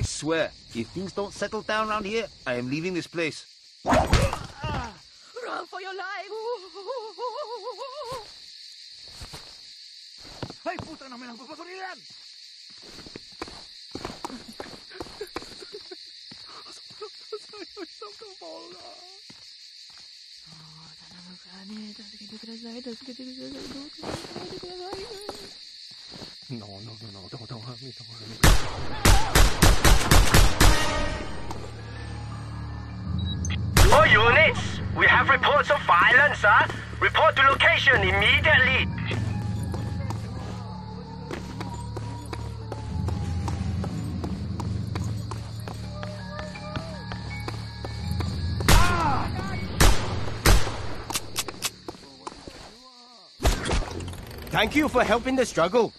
swear, if things don't settle down around here, I am leaving this place. Run for your life! ¡Ay, puta, no me la puedo oportunidad! No, no, no, no, don't, don't hurt me, don't hurt me. Units, we have reports of violence, sir. Report to location immediately. Thank you for helping the struggle.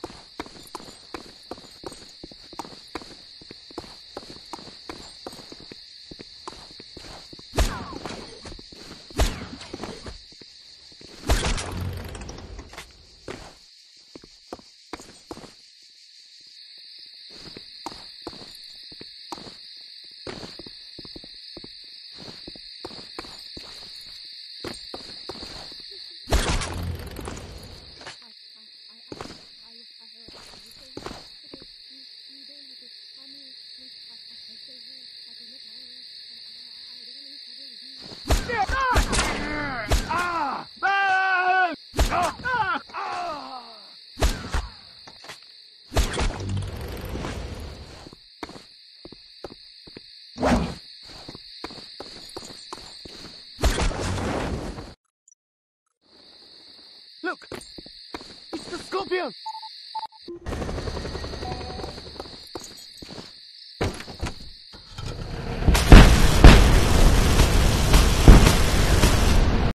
Look! It's the scorpion!